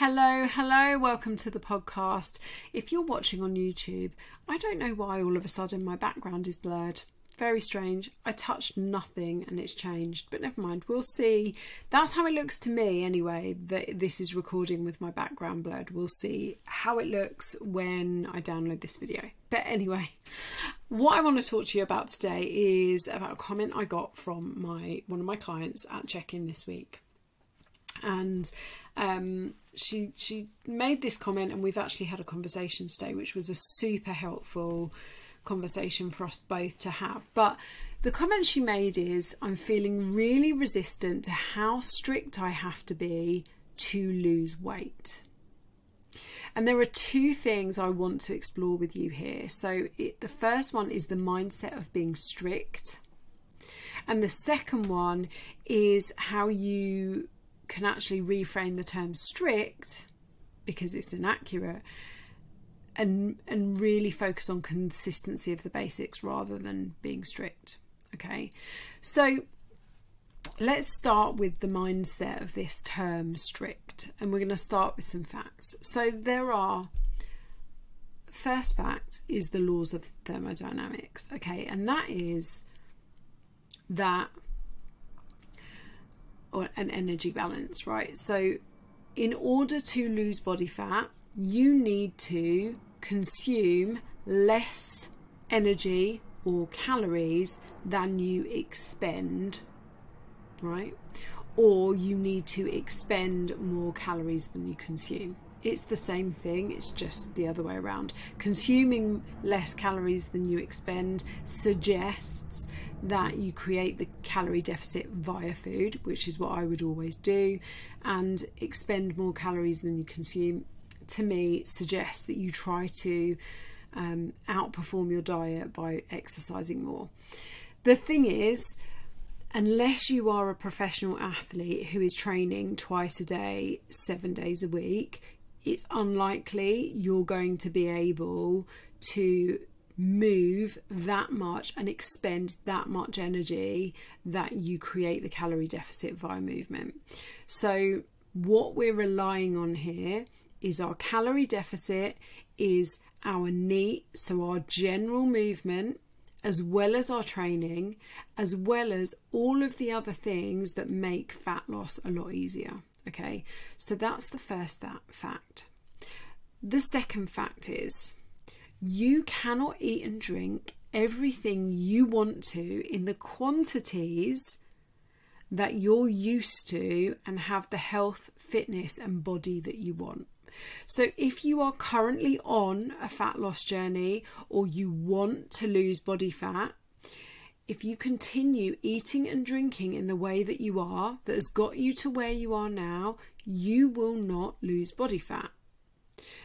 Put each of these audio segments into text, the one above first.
Hello, hello, welcome to the podcast. If you're watching on YouTube, I don't know why all of a sudden my background is blurred. Very strange. I touched nothing and it's changed, but never mind. We'll see. That's how it looks to me anyway, that this is recording with my background blurred. We'll see how it looks when I download this video. But anyway, what I want to talk to you about today is about a comment I got from my one of my clients at check-in this week and um, she she made this comment, and we've actually had a conversation today, which was a super helpful conversation for us both to have. But the comment she made is, "I'm feeling really resistant to how strict I have to be to lose weight." And there are two things I want to explore with you here. So, it, the first one is the mindset of being strict. And the second one is how you can actually reframe the term strict because it's inaccurate and and really focus on consistency of the basics rather than being strict okay? So let's start with the mindset of this term strict and we're going to start with some facts. So there are first fact is the laws of thermodynamics okay? And that is that or an energy balance, right? So, in order to lose body fat, you need to consume less energy or calories than you expend, right? Or you need to expend more calories than you consume. It's the same thing, it's just the other way around. Consuming less calories than you expend suggests that you create the calorie deficit via food, which is what I would always do, and expend more calories than you consume, to me suggests that you try to um, outperform your diet by exercising more. The thing is, unless you are a professional athlete who is training twice a day, seven days a week, it's unlikely you're going to be able to move that much and expend that much energy that you create the calorie deficit via movement. So, what we're relying on here is our calorie deficit, is our NEAT, so our general movement, as well as our training, as well as all of the other things that make fat loss a lot easier. Okay, so that's the first that fact. The second fact is you cannot eat and drink everything you want to in the quantities that you're used to and have the health, fitness, and body that you want. So, if you are currently on a fat loss journey or you want to lose body fat, if you continue eating and drinking in the way that you are, that has got you to where you are now, you will not lose body fat.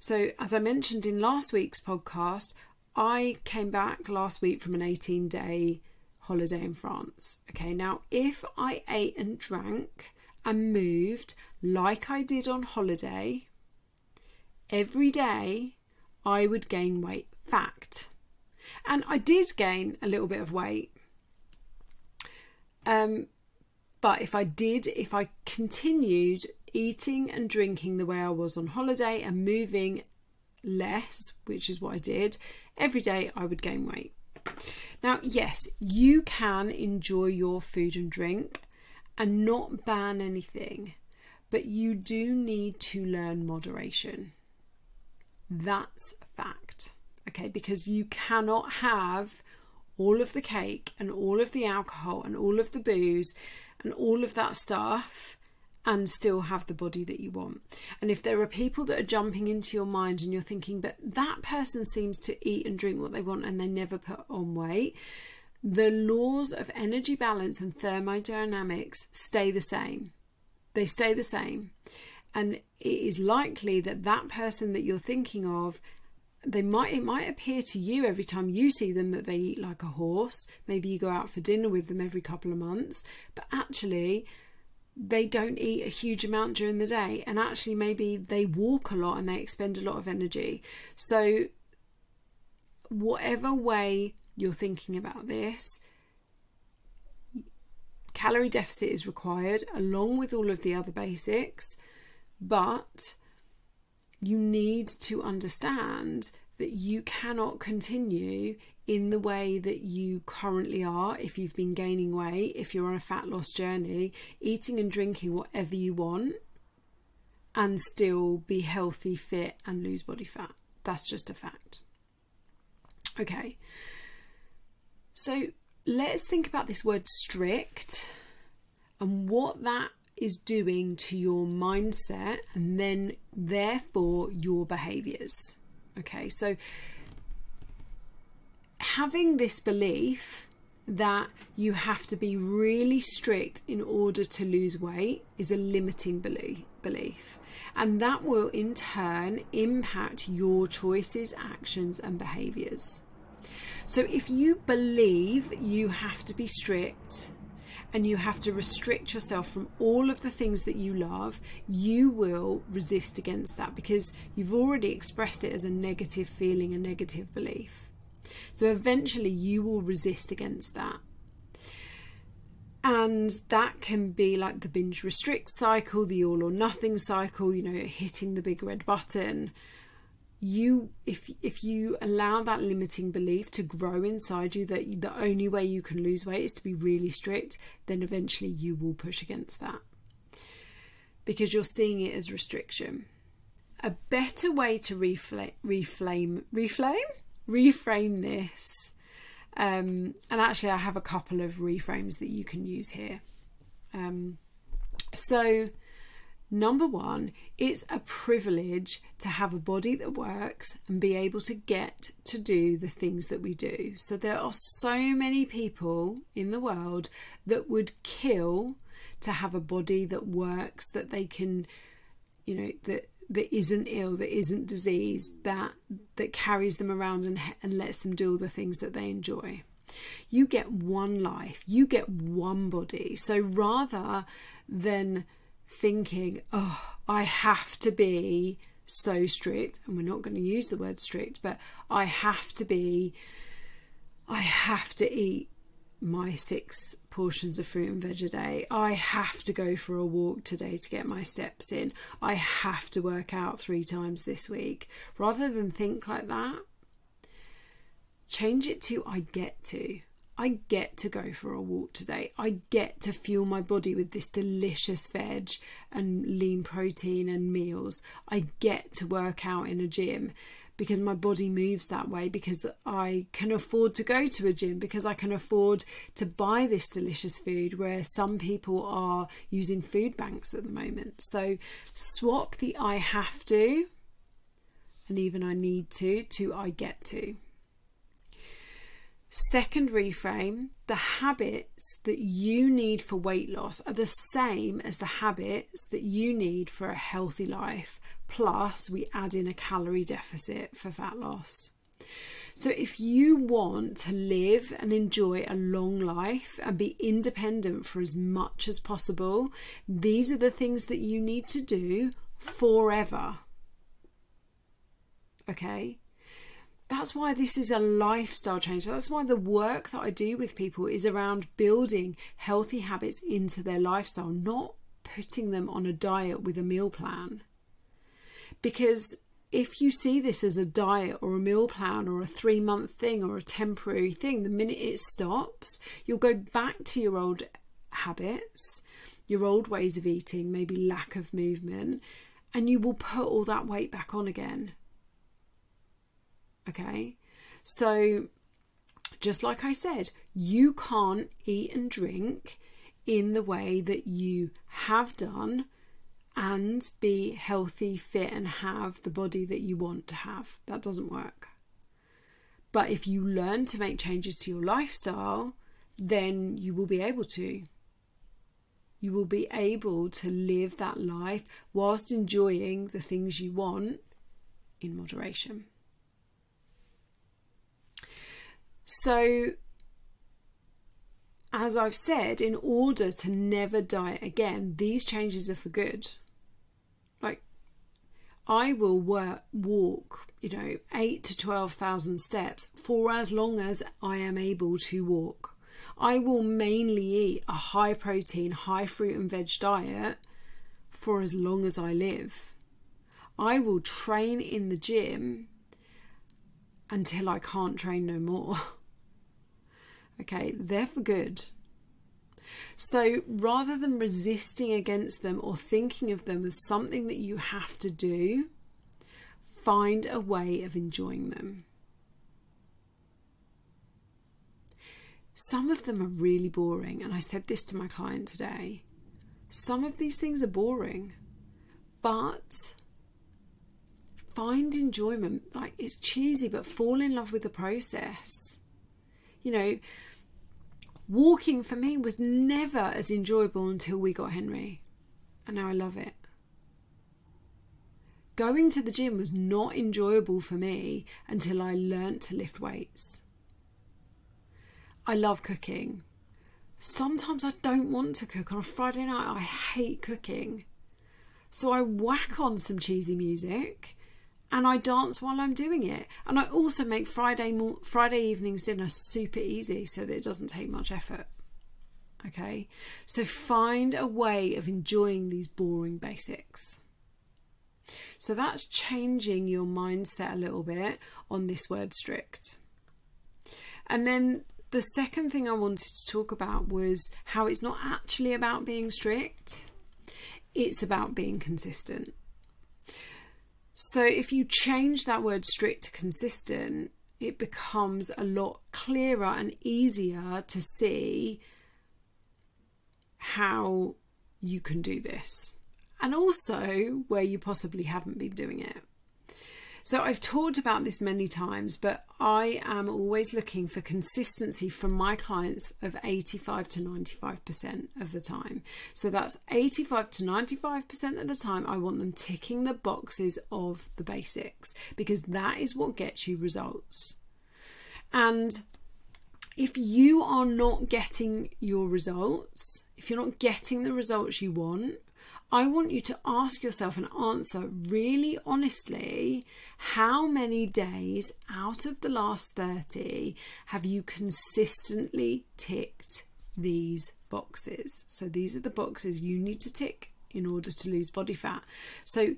So, as I mentioned in last week's podcast, I came back last week from an 18 day holiday in France. Okay, now if I ate and drank and moved like I did on holiday every day, I would gain weight. Fact. And I did gain a little bit of weight. Um, but if I did, if I continued eating and drinking the way I was on holiday and moving less, which is what I did, every day I would gain weight. Now, yes, you can enjoy your food and drink and not ban anything, but you do need to learn moderation. That's a fact, okay? Because you cannot have all of the cake and all of the alcohol and all of the booze and all of that stuff and still have the body that you want. And if there are people that are jumping into your mind and you're thinking, but that person seems to eat and drink what they want and they never put on weight, the laws of energy balance and thermodynamics stay the same. They stay the same. And it is likely that that person that you're thinking of they might it might appear to you every time you see them that they eat like a horse. Maybe you go out for dinner with them every couple of months. But actually they don't eat a huge amount during the day. And actually maybe they walk a lot and they expend a lot of energy. So whatever way you're thinking about this calorie deficit is required along with all of the other basics. But you need to understand that you cannot continue in the way that you currently are if you've been gaining weight, if you're on a fat loss journey, eating and drinking whatever you want, and still be healthy, fit, and lose body fat. That's just a fact. Okay. So let's think about this word strict and what that is doing to your mindset and then therefore your behaviors. Okay, so having this belief that you have to be really strict in order to lose weight is a limiting belief. And that will in turn impact your choices, actions, and behaviors. So if you believe you have to be strict and you have to restrict yourself from all of the things that you love, you will resist against that because you've already expressed it as a negative feeling, a negative belief. So eventually you will resist against that. And that can be like the binge restrict cycle, the all or nothing cycle, you know, hitting the big red button, you if if you allow that limiting belief to grow inside you that the only way you can lose weight is to be really strict then eventually you will push against that. Because you're seeing it as restriction. A better way to reflame reflame? Reframe this. Um, and actually i have a couple of reframes that you can use here. Um, so Number one, it's a privilege to have a body that works and be able to get to do the things that we do. So, there are so many people in the world that would kill to have a body that works, that they can, you know, that that isn't ill, that isn't diseased, that that carries them around and, and lets them do all the things that they enjoy. You get one life, you get one body. So rather than thinking, oh, I have to be so strict, and we're not going to use the word strict, but I have to be, I have to eat my six portions of fruit and veg a day. I have to go for a walk today to get my steps in. I have to work out three times this week. Rather than think like that, change it to I get to. I get to go for a walk today. I get to fuel my body with this delicious veg and lean protein and meals. I get to work out in a gym because my body moves that way, because I can afford to go to a gym, because I can afford to buy this delicious food, where some people are using food banks at the moment. So swap the I have to and even I need to to I get to. Second reframe the habits that you need for weight loss are the same as the habits that you need for a healthy life, plus, we add in a calorie deficit for fat loss. So, if you want to live and enjoy a long life and be independent for as much as possible, these are the things that you need to do forever. Okay? That's why this is a lifestyle change. That's why the work that I do with people is around building healthy habits into their lifestyle, not putting them on a diet with a meal plan. Because if you see this as a diet or a meal plan or a three month thing or a temporary thing, the minute it stops, you'll go back to your old habits, your old ways of eating, maybe lack of movement, and you will put all that weight back on again Okay, so just like I said, you can't eat and drink in the way that you have done and be healthy, fit, and have the body that you want to have. That doesn't work. But if you learn to make changes to your lifestyle, then you will be able to. You will be able to live that life whilst enjoying the things you want in moderation. So, as I've said, in order to never diet again, these changes are for good. Like, I will work, walk, you know, eight to 12,000 steps for as long as I am able to walk. I will mainly eat a high protein, high fruit and veg diet for as long as I live. I will train in the gym until I can't train no more. okay, they're for good. So rather than resisting against them or thinking of them as something that you have to do, find a way of enjoying them. Some of them are really boring, and I said this to my client today. Some of these things are boring, but find enjoyment. Like it's cheesy, but fall in love with the process. You know, walking for me was never as enjoyable until we got Henry, and now I love it. Going to the gym was not enjoyable for me until I learnt to lift weights. I love cooking. Sometimes I don't want to cook. On a Friday night, I hate cooking. So I whack on some cheesy music and I dance while I'm doing it. And I also make Friday mo- Friday evenings dinner super easy so that it doesn't take much effort. Okay? So find a way of enjoying these boring basics. So that's changing your mindset a little bit on this word strict. And then the second thing I wanted to talk about was how it's not actually about being strict, it's about being consistent. So if you change that word strict to consistent, it becomes a lot clearer and easier to see how you can do this and also where you possibly haven't been doing it. So I've talked about this many times, but I am always looking for consistency from my clients of 85 to 95% of the time. So that's 85 to 95% of the time I want them ticking the boxes of the basics because that is what gets you results. And if you are not getting your results, if you're not getting the results you want, I want you to ask yourself and answer really honestly how many days out of the last 30 have you consistently ticked these boxes? So, these are the boxes you need to tick in order to lose body fat. So,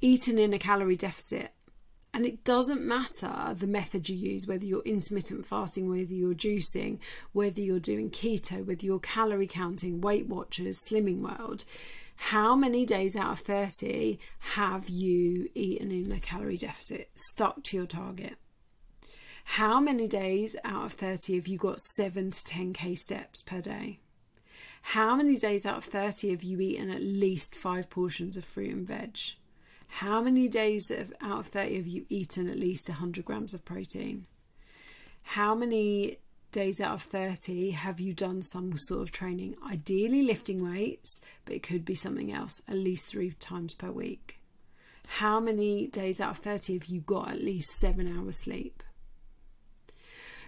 eating in a calorie deficit and it doesn't matter the method you use, whether you're intermittent fasting, whether you're juicing, whether you're doing keto, whether you're calorie counting, Weight Watchers, Slimming World. How many days out of 30 have you eaten in a calorie deficit, stuck to your target? How many days out of 30 have you got 7 to 10k steps per day? How many days out of 30 have you eaten at least five portions of fruit and veg? How many days out of 30 have you eaten at least 100 grams of protein? How many days out of 30 have you done some sort of training? Ideally, lifting weights, but it could be something else at least three times per week. How many days out of 30 have you got at least seven hours sleep?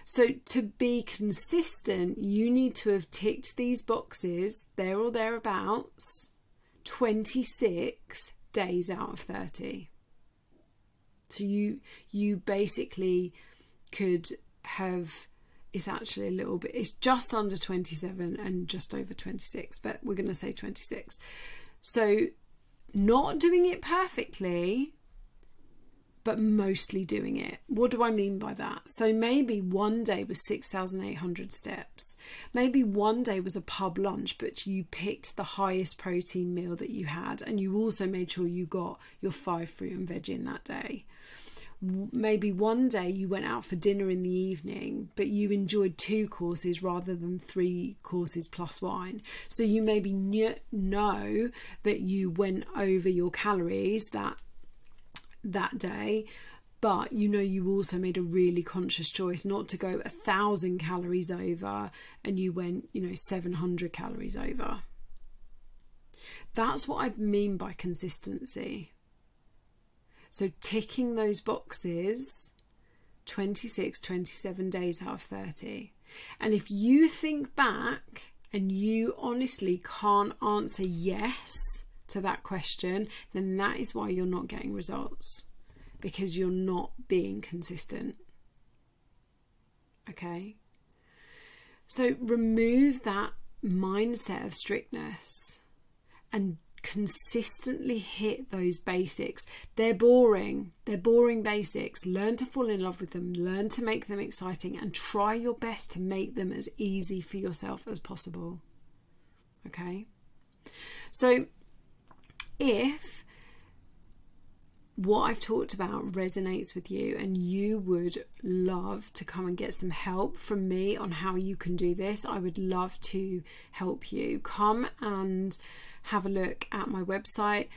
So, to be consistent, you need to have ticked these boxes there or thereabouts 26 days out of 30 so you you basically could have it's actually a little bit it's just under 27 and just over 26 but we're going to say 26 so not doing it perfectly but mostly doing it. What do I mean by that? So maybe one day was 6,800 steps. Maybe one day was a pub lunch, but you picked the highest protein meal that you had, and you also made sure you got your five fruit and veg in that day. Maybe one day you went out for dinner in the evening, but you enjoyed two courses rather than three courses plus wine. So you maybe know that you went over your calories that that day but you know you also made a really conscious choice not to go a thousand calories over and you went you know 700 calories over that's what i mean by consistency so ticking those boxes 26 27 days out of 30 and if you think back and you honestly can't answer yes to that question, then that is why you're not getting results because you're not being consistent. Okay? So remove that mindset of strictness and consistently hit those basics. They're boring. They're boring basics. Learn to fall in love with them, learn to make them exciting, and try your best to make them as easy for yourself as possible. Okay? So, if what I've talked about resonates with you and you would love to come and get some help from me on how you can do this, I would love to help you. Come and have a look at my website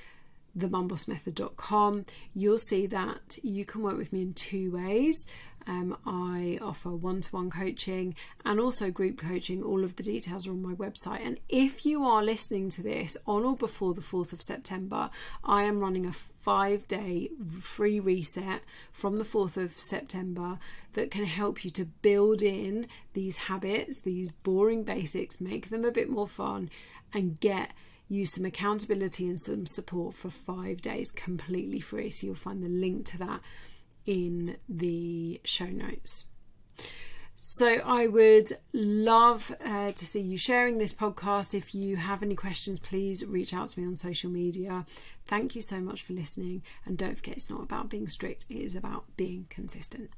themumbossmethod.com you'll see that you can work with me in two ways um, I offer one to one coaching and also group coaching. All of the details are on my website. And if you are listening to this on or before the 4th of September, I am running a five day free reset from the 4th of September that can help you to build in these habits, these boring basics, make them a bit more fun, and get you some accountability and some support for five days completely free. So you'll find the link to that in the show notes. So I would love uh, to see you sharing this podcast. If you have any questions, please reach out to me on social media. Thank you so much for listening. And don't forget, it's not about being strict, it is about being consistent.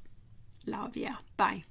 Love ya. Bye.